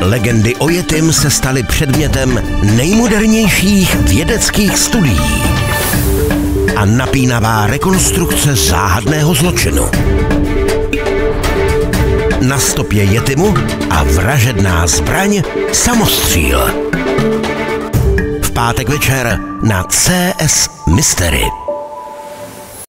Legendy o Yetim se staly předmětem nejmodernějších vědeckých studií a napínavá rekonstrukce záhadného zločinu. Na stopě Jetimu a vražedná zbraň Samostříl. V pátek večer na CS Mystery.